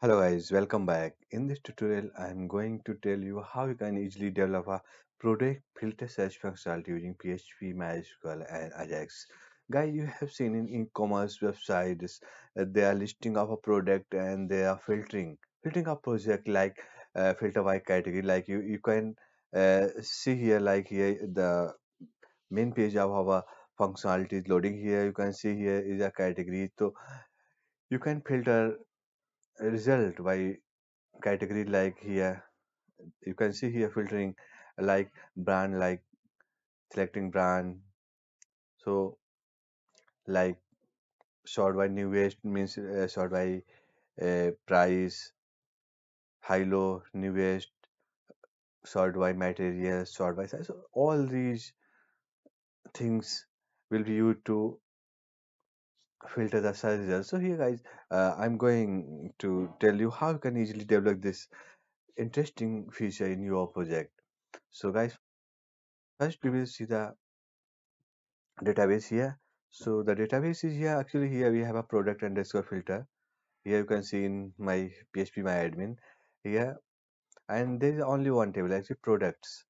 Hello guys, welcome back. In this tutorial, I am going to tell you how you can easily develop a product filter search functionality using PHP, MySQL, and Ajax. Guys, you have seen in e-commerce websites uh, they are listing of a product and they are filtering, filtering a project like uh, filter by category. Like you, you can uh, see here, like here the main page of our functionality is loading here. You can see here is a category, so you can filter result by category like here. You can see here filtering like brand like selecting brand. So like sort by newest means uh, sort by uh, price. High low newest sort by material sort by size. So all these things will be used to filter the search results so here guys uh, i'm going to tell you how you can easily develop this interesting feature in your project so guys first we will see the database here. So the database is here. Actually, here we have a product underscore filter. Here you can see in my PHP my admin here, and there is only one table actually products.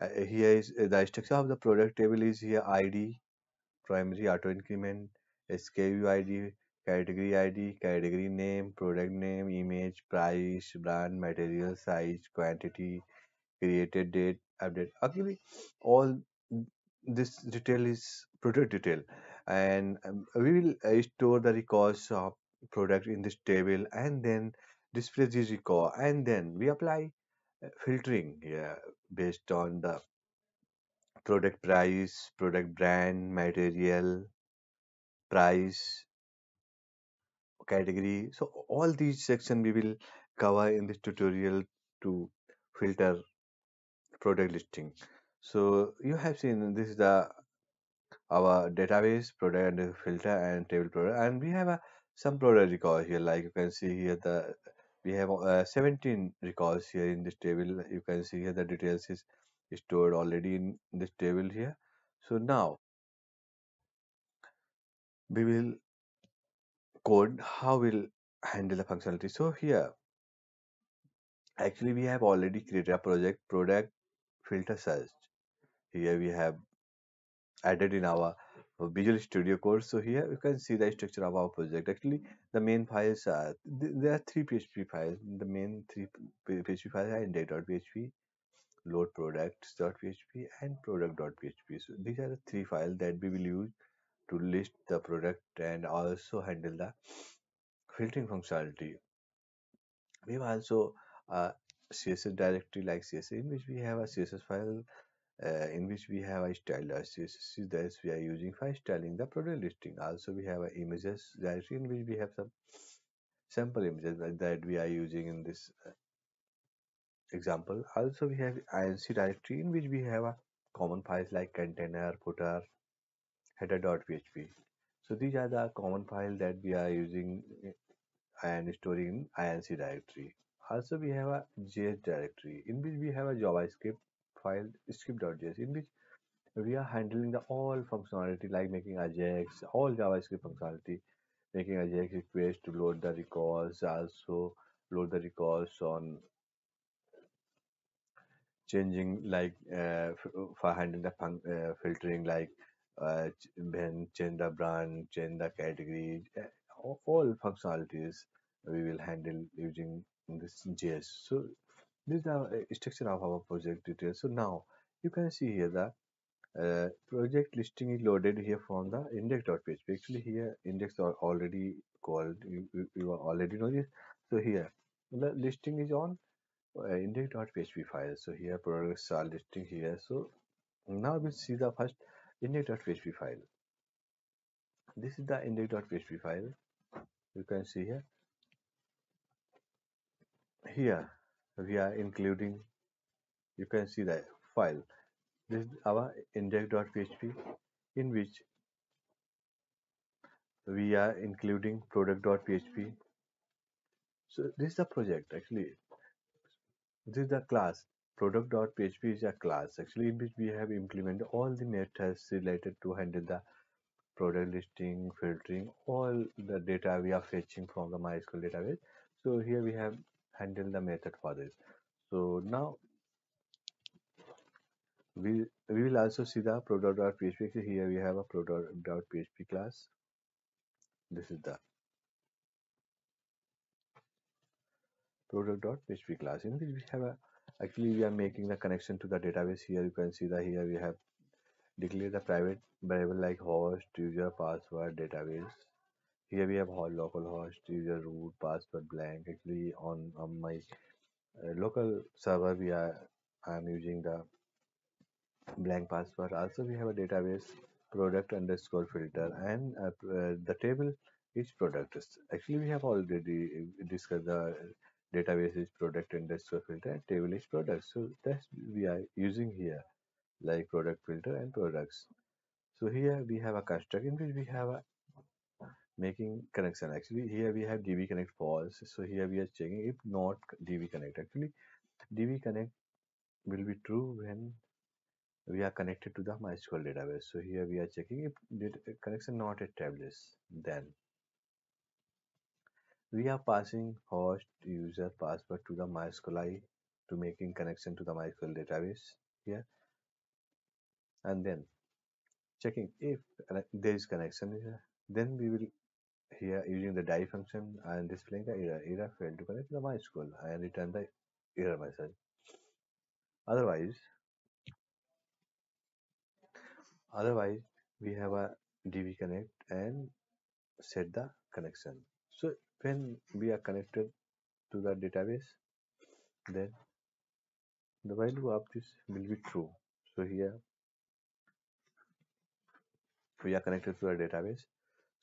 Uh, here is the structure of the product table is here ID, primary auto increment, SKU ID, category ID, category name, product name, image, price, brand, material, size, quantity, created date, update. Actually, all this detail is product detail and um, we will uh, store the records of product in this table and then display this record and then we apply uh, filtering yeah, based on the product price product brand material price category. So all these section we will cover in this tutorial to filter product listing. So you have seen this is the our database product and filter and table product. And we have a some product record here. Like you can see here the we have uh, 17 records here in this table. You can see here the details is stored already in this table here. So now we will code how we'll handle the functionality so here actually we have already created a project product filter search here we have added in our Visual Studio Code. So here you can see the structure of our project. Actually, the main files are th- there are three PHP files. The main three PHP files are index.php, load products.php, and product.php. So these are the three files that we will use to list the product and also handle the filtering functionality. We have also a CSS directory like CSS in which we have a CSS file uh, in which we have a style CSS that we are using for styling the product listing. Also, we have a images directory in which we have some sample images that, that we are using in this uh, example. Also, we have inc directory in which we have a common files like container, footer, header.php. So these are the common files that we are using and storing in inc directory. Also, we have a JS directory in which we have a JavaScript file script.js in which we are handling the all functionality like making Ajax, all JavaScript functionality, making Ajax request to load the records, also load the records on changing like uh, for handling the uh, filtering like uh, when change the brand, the category, uh, all functionalities we will handle using this JS. So this is the uh, structure of our project details. So now you can see here the uh, project listing is loaded here from the index.php. Actually, here index are already called. You, you, you already know this. So here the listing is on uh, index.php file. So here products are listing here. So now we'll see the first index.php file. This is the index.php file. You can see here. Here we are including. You can see the file. This is our index.php in which we are including product.php so this is the project actually this is the class product.php is a class actually in which we have implemented all the methods related to handle the product listing filtering all the data we are fetching from the mysql database So here we have handled the method for this. So now we we will also see the product.php. Here we have a product.php class. This is the product.php class in which we have a actually we are making the connection to the database here. You can see that here we have declared the private variable like host user password database. Here we have local host user root password blank. Actually on, on my uh, local server we are i'm using the blank password. Also we have a database product underscore filter and uh, uh, the table is product actually we have already discussed the database is product underscore filter and table is product. So that's we are using here like product filter and products. So here we have a construct in which we have a making connection. Actually here we have db connect false. So here we are checking if not db connect. Actually db connect will be true when we are connected to the MySQL database. So here we are checking if connection not established. Then we are passing host user password to the MySQLi to making connection to the MySQL database here. And then checking if there is connection here. Then we will here using the die function and displaying the error. Error failed to connect to the MySQL and return the error message. Otherwise, otherwise we have a db connect and set the connection so when we are connected to the database. Then the value of this will be true. So here we are connected to the database.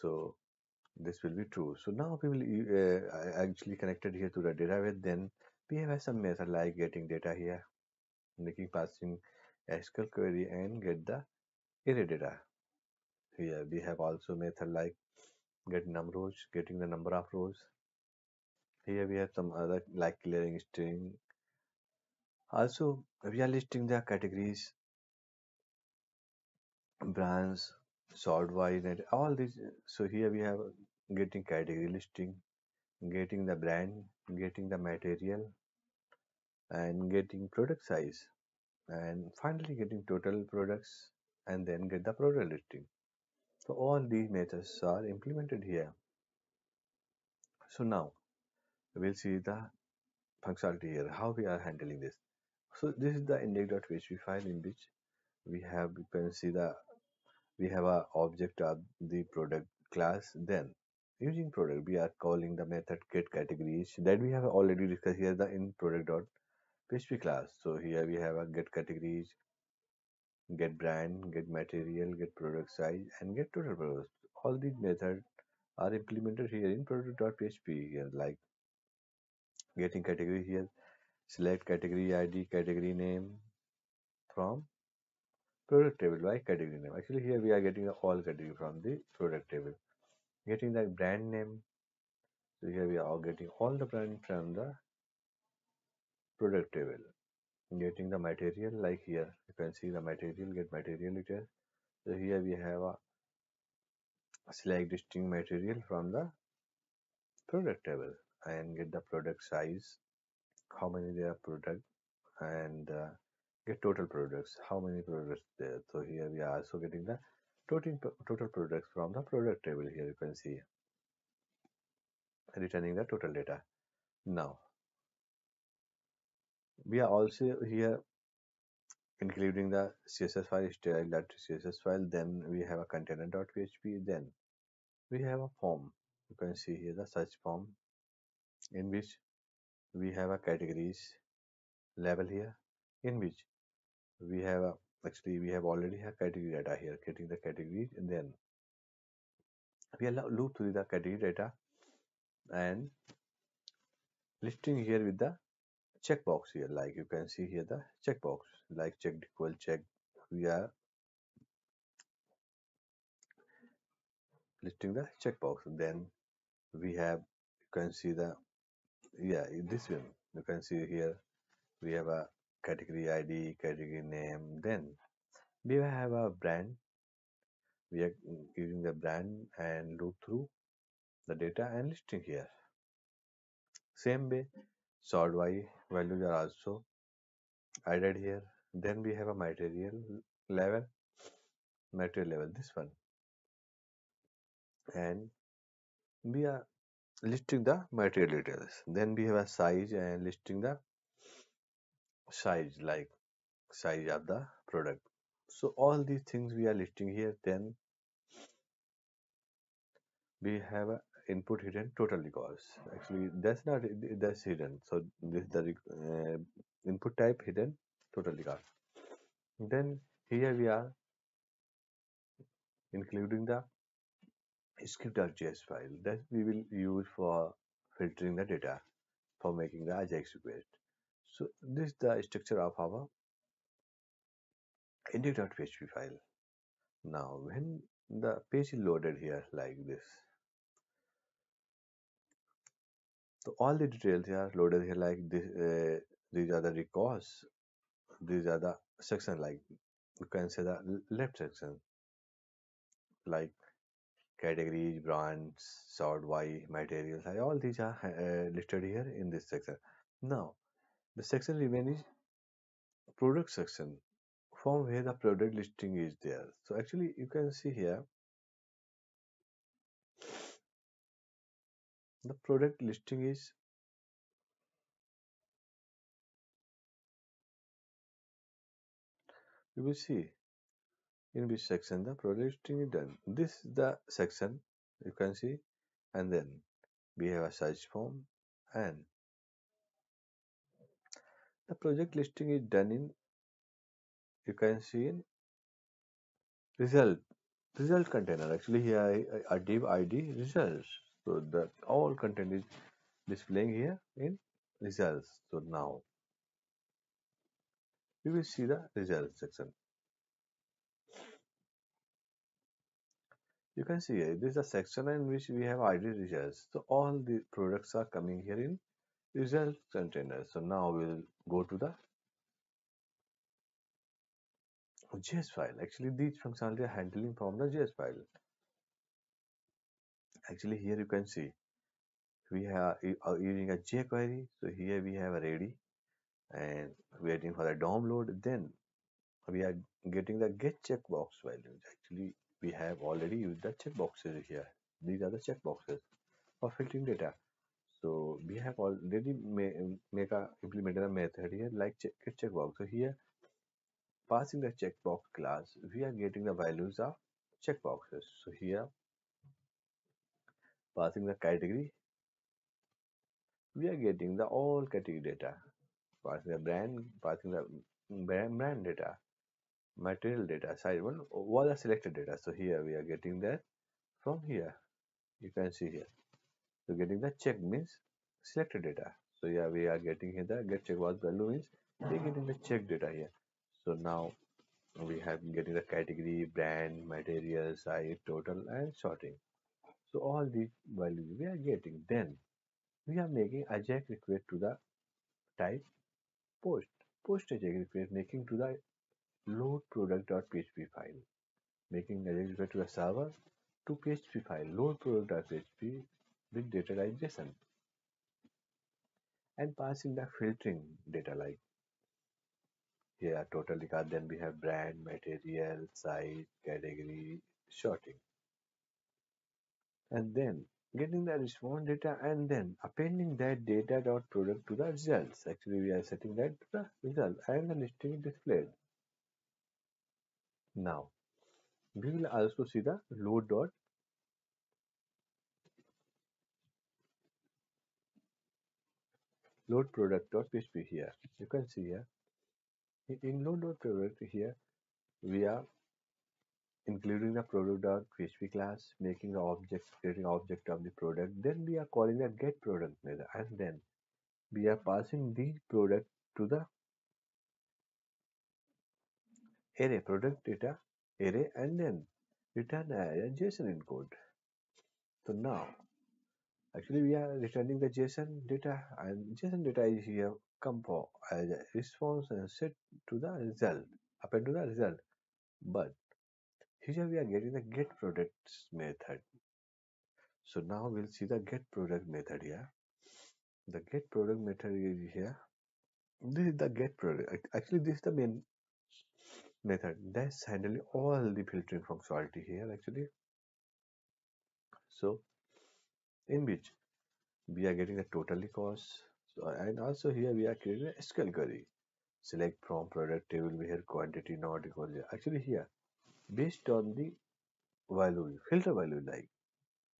So this will be true. So now we will uh, actually connected here to the database. Then we have some method like getting data here. Making passing SQL query and get the array data. Here we have also method like get num rows getting the number of rows. Here we have some other like clearing string. Also we are listing the categories. Brands sort wide and all these. So here we have getting category listing getting the brand getting the material and getting product size. And finally getting total products and then get the product listing so all these methods are implemented here. So now we'll see the functionality here how we are handling this. So this is the index.php file in which we have you can see the we have a object of the product class then using product we are calling the method get categories that we have already discussed here the in product.php class. So here we have a get categories get brand get material get product size and get total products all these methods are implemented here in product.php here like getting category here select category id category name from product table by category name. Actually here we are getting all category from the product table. Getting the brand name. So here we are getting all the brand from the product table getting the material like here you can see the material get material here so here we have a select distinct material from the product table and get the product size how many there are product and uh, get total products how many products there. So here we are also getting the total total products from the product table here you can see. Returning the total data. Now we are also here including the css file style that css file. Then we have a container.php then we have a form. You can see here the search form in which we have a categories level here in which we have a, actually we have already have category data here getting the category. And then we allow loop through the category data and listing here with the checkbox here like you can see here the checkbox like checked equal check we are listing the checkbox. Then we have you can see the yeah this one you can see here we have a category id category name. Then we have a brand. We are using the brand and loop through the data and listing here. Same way, sort y values are also added here. Then we have a material level, material level, this one. And we are listing the material details. Then we have a size and listing the size like size of the product. So all these things we are listing here. Then we have a input hidden totally cost. Actually, that's not that's hidden. So this the uh, input type hidden totally cost. Then here we are including the script.js file that we will use for filtering the data for making the Ajax request. So this is the structure of our index.php file. Now when the page is loaded here like this, so all the details are loaded here like this. Uh, these are the records. These are the section like you can say the left section like categories, brands, sort Y, materials, all these are uh, listed here in this section. Now, the section remains product section from where the product listing is there. So actually you can see here the product listing is you will see in which section? The product listing is done. This is the section you can see and then we have a search form and the project listing is done in you can see in result result container. Actually here a div id results so the all content is displaying here in results so now we will see the results section you can see here this is a section in which we have id results so all the products are coming here in result container so now we'll go to the JS file. Actually, these functionality are handling from the JS file. Actually, here you can see we are using uh, a jQuery. So here we have a ready and waiting for the download. Then we are getting the get checkbox values. Actually, we have already used the checkboxes here. These are the checkboxes for filtering data. So we have already make a implemented a method here like check, get checkbox. So here passing the checkbox class, we are getting the values of checkboxes. So here, passing the category, we are getting the all category data. Passing the brand, passing the brand, brand data, material data, side one, all the selected data. So here we are getting that from here. You can see here. So getting the check means selected data. So yeah, we are getting here the get checkbox value means are getting the check data here so now we have getting the category brand material size total and sorting so all these values we are getting then we are making ajax request to the type post post ajax request making to the load product.php file making ajax request to the server to php file load product.php with data type json and passing the filtering data like yeah, totally. Got then we have brand, material, size, category, sorting. And then getting the response data and then appending that data dot product to the results. Actually, we are setting that to the result and the listing is displayed. Now, we will also see the load dot load product dot php here. You can see here in load product here we are including the product.php class making the object creating object of the product then we are calling the get product method. And then we are passing the product to the array product data array and then return a json encode. So now actually we are returning the json data and json data is here come for as a response and set to the result append to the result. But here we are getting the get products method. So now we'll see the get product method here. The get product method is here. This is the get product. Actually this is the main method. That's handling all the filtering functionality here actually. So in which we are getting the totally cost so and also here we are creating a SQL query. Select from product table we have quantity not equal actually here based on the value filter value like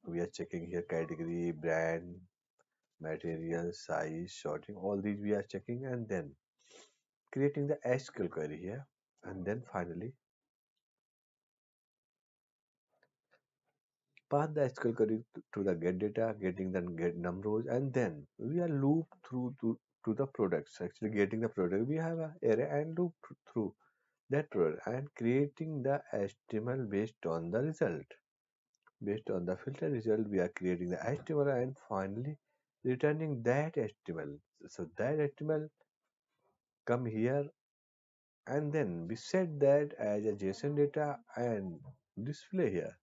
we are checking here category brand material size sorting all these we are checking and then creating the SQL query here and then finally pass the SQL query to the get data getting the get num rows and then we are loop through to, to the products. Actually getting the product we have a array and loop through that product and creating the HTML based on the result. Based on the filter result we are creating the HTML and finally returning that HTML. So that HTML come here and then we set that as a JSON data and display here.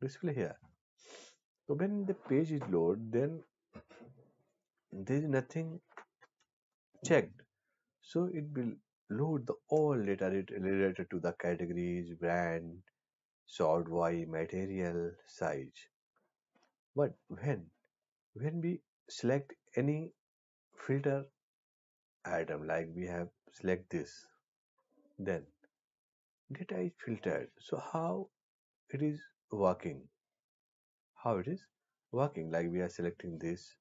Display here. So when the page is loaded, then there is nothing checked. So it will load the all data related to the categories brand sort by material size. But when when we select any filter item like we have select this then data is filtered. So how it is working? How it is working? Like we are selecting this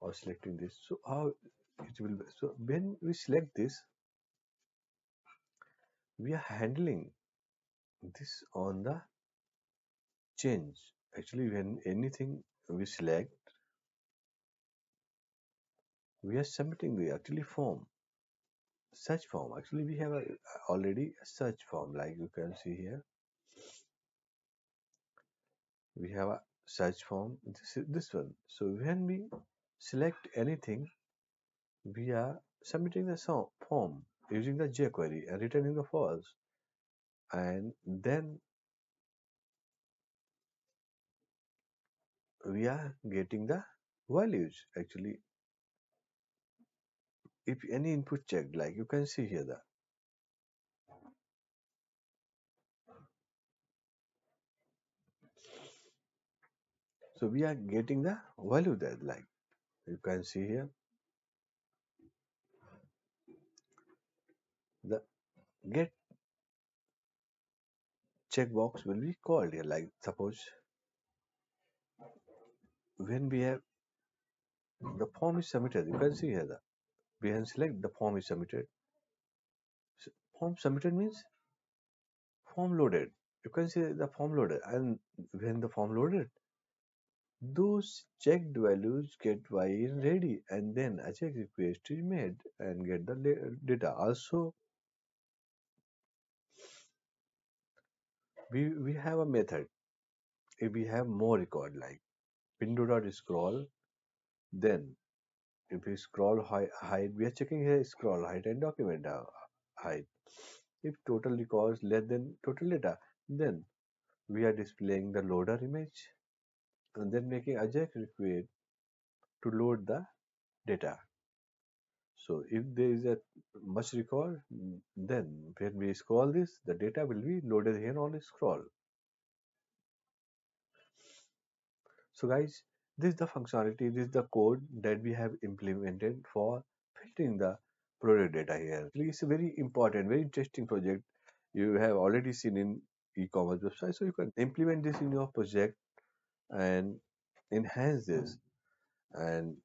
or selecting this. So how it will be so when we select this we are handling this on the change. Actually when anything we select we are submitting the actually form search form. Actually we have a, already a search form like you can see here. We have a search form. This is this one. So when we select anything we are submitting the form using the jQuery and returning the false. And then we are getting the values actually. If any input checked like you can see here the so we are getting the value that like you can see here the get checkbox will be called here like suppose when we have the form is submitted. You can see here the we can select the form is submitted. S- form submitted means form loaded. You can see the form loaded. And when the form loaded those checked values get y ready and then Ajax request is made and get the data. Also we we have a method. If we have more record like window dot scroll then if we scroll height we are checking here scroll height and document uh, height. If total records less than total data then we are displaying the loader image and then making ajax request to load the data so if there is a much record then when we scroll this the data will be loaded here on the scroll. So guys this is the functionality this is the code that we have implemented for filtering the product data here. It's a very important very interesting project you have already seen in e-commerce website. So you can implement this in your project and enhance this. Hmm. And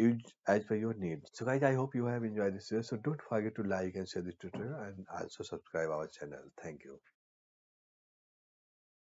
use as per your needs. So guys i hope you have enjoyed this video. So don't forget to like and share this tutorial and also subscribe our channel. Thank you